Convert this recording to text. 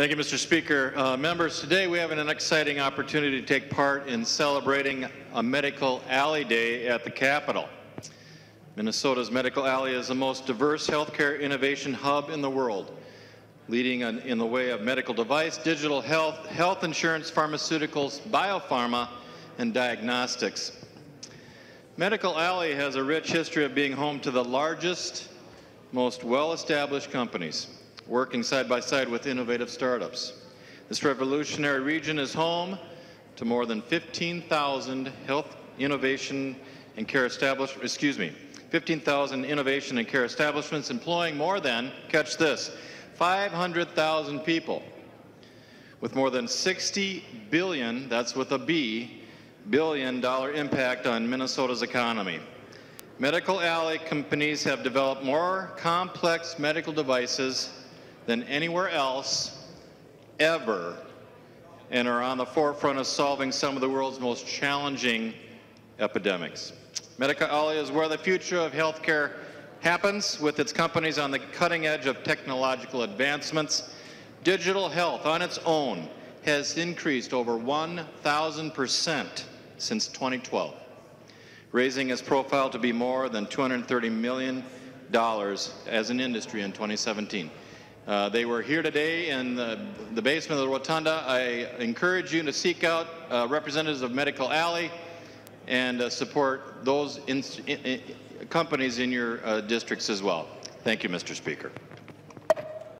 Thank you, Mr. Speaker. Uh, members, today we have an exciting opportunity to take part in celebrating a Medical Alley Day at the Capitol. Minnesota's Medical Alley is the most diverse healthcare innovation hub in the world, leading in, in the way of medical device, digital health, health insurance, pharmaceuticals, biopharma, and diagnostics. Medical Alley has a rich history of being home to the largest, most well-established companies, working side by side with innovative startups. This revolutionary region is home to more than 15,000 health innovation and care establishments, excuse me, 15,000 innovation and care establishments employing more than, catch this, 500,000 people with more than 60 billion, that's with a B, billion dollar impact on Minnesota's economy. Medical Alley companies have developed more complex medical devices than anywhere else ever and are on the forefront of solving some of the world's most challenging epidemics. Medical Alley is where the future of healthcare happens with its companies on the cutting edge of technological advancements. Digital health on its own has increased over 1,000% since 2012, raising its profile to be more than $230 million as an industry in 2017. Uh, they were here today in the, the, basement of the rotunda. I encourage you to seek out uh, representatives of Medical Alley and uh, support those in, in, in companies in your uh, districts as well. Thank you, Mr. Speaker.